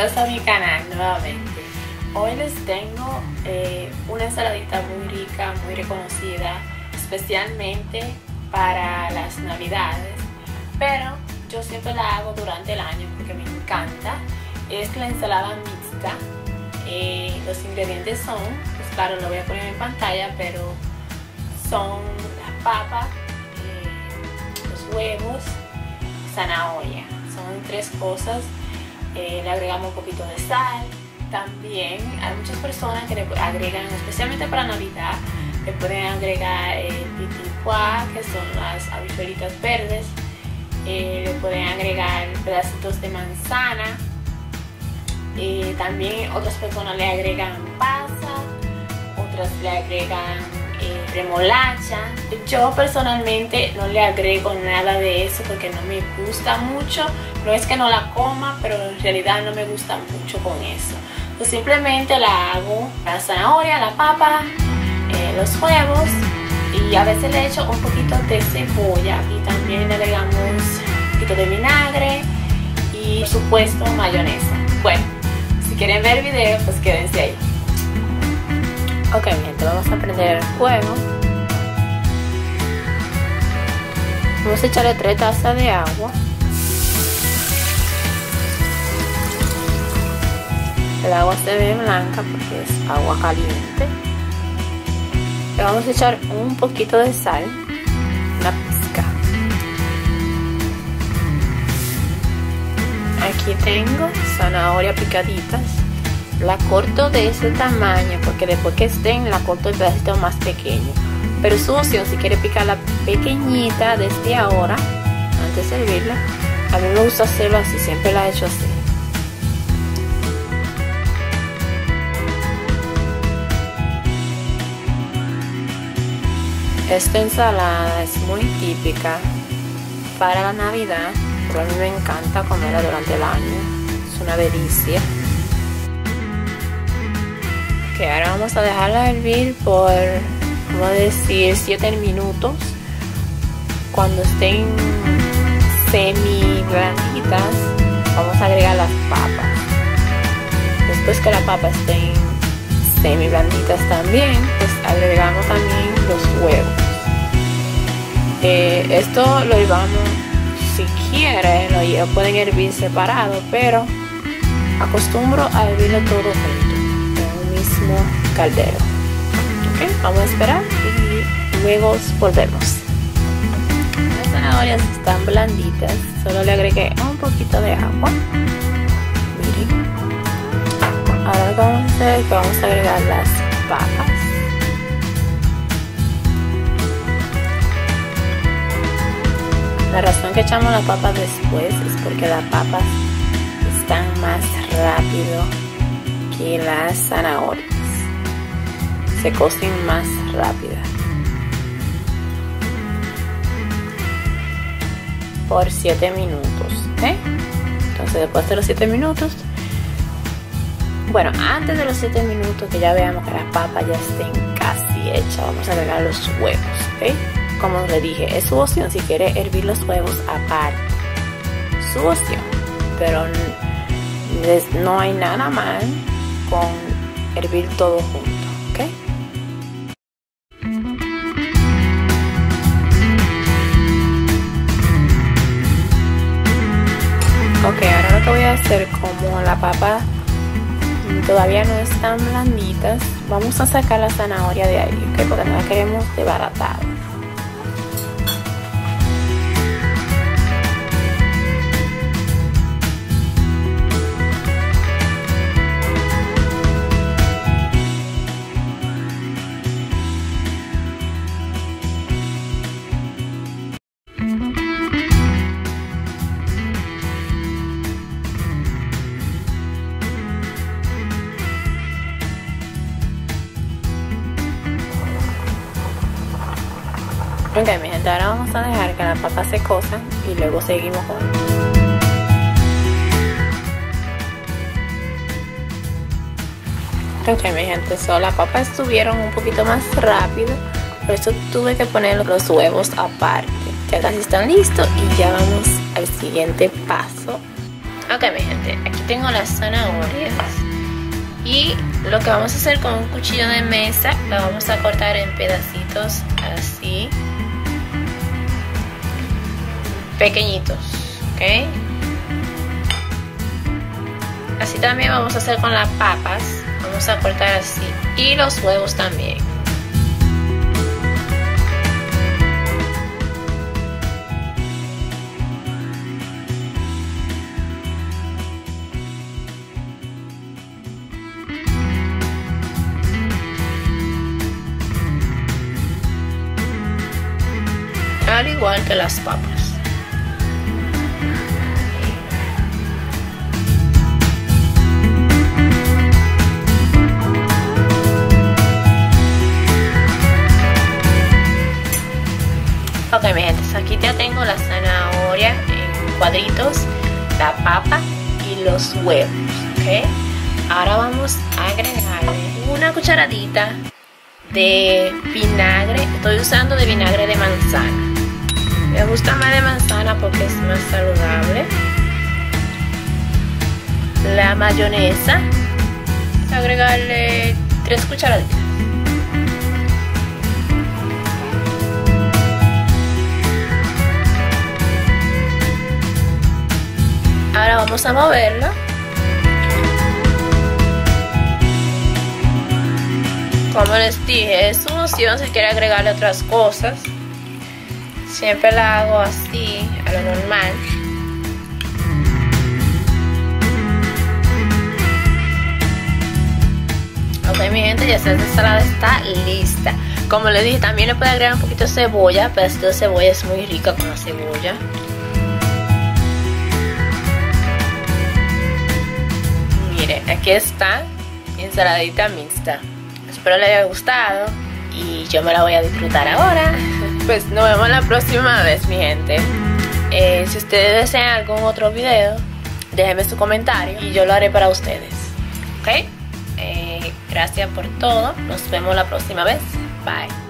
bienvenidos a mi canal nuevamente. Hoy les tengo eh, una ensaladita muy rica, muy reconocida, especialmente para las navidades, pero yo siempre la hago durante el año porque me encanta. Es la ensalada mixta. Eh, los ingredientes son, pues claro, lo voy a poner en pantalla, pero son las papas, eh, los huevos, zanahoria. Son tres cosas eh, le agregamos un poquito de sal. También hay muchas personas que le agregan, especialmente para Navidad, le pueden agregar el piticuá, que son las habichuelitas verdes. Eh, le pueden agregar pedacitos de manzana. Eh, también otras personas le agregan pasa, otras le agregan remolacha. Yo personalmente no le agrego nada de eso porque no me gusta mucho. No es que no la coma, pero en realidad no me gusta mucho con eso. Pues simplemente la hago la zanahoria, la papa, eh, los huevos y a veces le echo un poquito de cebolla y también le agregamos un poquito de vinagre y por supuesto mayonesa. Bueno, si quieren ver el video pues quédense ahí. Ok, gente, vamos a prender el fuego. Vamos a echarle 3 tazas de agua. El agua se ve blanca porque es agua caliente. Le vamos a echar un poquito de sal, una pizca. Aquí tengo zanahoria picaditas la corto de ese tamaño porque después que estén la corto el pedacito más pequeño. Pero su opción si quiere picarla pequeñita desde ahora antes de servirla a mí me gusta hacerlo así siempre la he hecho así. Esta ensalada es muy típica para la navidad pero a mí me encanta comerla durante el año. Es una delicia ahora vamos a dejarla hervir por, vamos decir, 7 minutos. Cuando estén semi blanditas, vamos a agregar las papas. Después que las papas estén semi blanditas también, pues agregamos también los huevos. Eh, esto lo llevamos, si quieren, lo pueden hervir separado, pero acostumbro a hervirlo todo junto caldero. vamos a esperar y luego volvemos. Las zanahorias están blanditas, solo le agregué un poquito de agua. Miren. Ahora vamos a hacer que vamos a agregar las papas. La razón que echamos las papas después es porque las papas están más rápido que las zanahorias se cocen más rápida. Por 7 minutos. Entonces después de los 7 minutos, bueno, antes de los 7 minutos que ya veamos que las papas ya estén casi hechas, vamos a agregar los huevos. Como le dije, es su opción si quiere hervir los huevos aparte. Su opción. Pero no hay nada mal con hervir todo junto. Voy a hacer, como la papa todavía no están blanditas, vamos a sacar la zanahoria de ahí, ¿ok? Porque no la queremos desbaratada. Ok, mi gente, ahora vamos a dejar que las papas se cosan y luego seguimos con... Ok, mi gente, solo las papas estuvieron un poquito más rápido, por eso tuve que poner los huevos aparte. Ya casi están listos y ya vamos al siguiente paso. Ok, mi gente, aquí tengo las zanahorias. Y lo que vamos a hacer con un cuchillo de mesa, la vamos a cortar en pedacitos así. Pequeñitos, ¿ok? Así también vamos a hacer con las papas. Vamos a cortar así. Y los huevos también. al igual que las papas. Ok, mi gente, aquí ya tengo la zanahoria en cuadritos, la papa y los huevos, ¿ok? Ahora vamos a agregarle una cucharadita de vinagre, estoy usando de vinagre de manzana. Me gusta más de manzana porque es más saludable. La mayonesa. Agregarle tres cucharaditas. Vamos a moverla. Como les dije, es una opción si quiere agregarle otras cosas. Siempre la hago así, a lo normal. Ok, mi gente, ya esta ensalada está lista. Como les dije, también le puede agregar un poquito de cebolla. Pedacito de cebolla es muy rica con la cebolla. Aquí está ensaladita mixta. Espero le haya gustado y yo me la voy a disfrutar ahora. Pues nos vemos la próxima vez, mi gente. Eh, si ustedes desean algún otro video, déjenme su comentario y yo lo haré para ustedes. ¿Ok? Eh, gracias por todo. Nos vemos la próxima vez. Bye.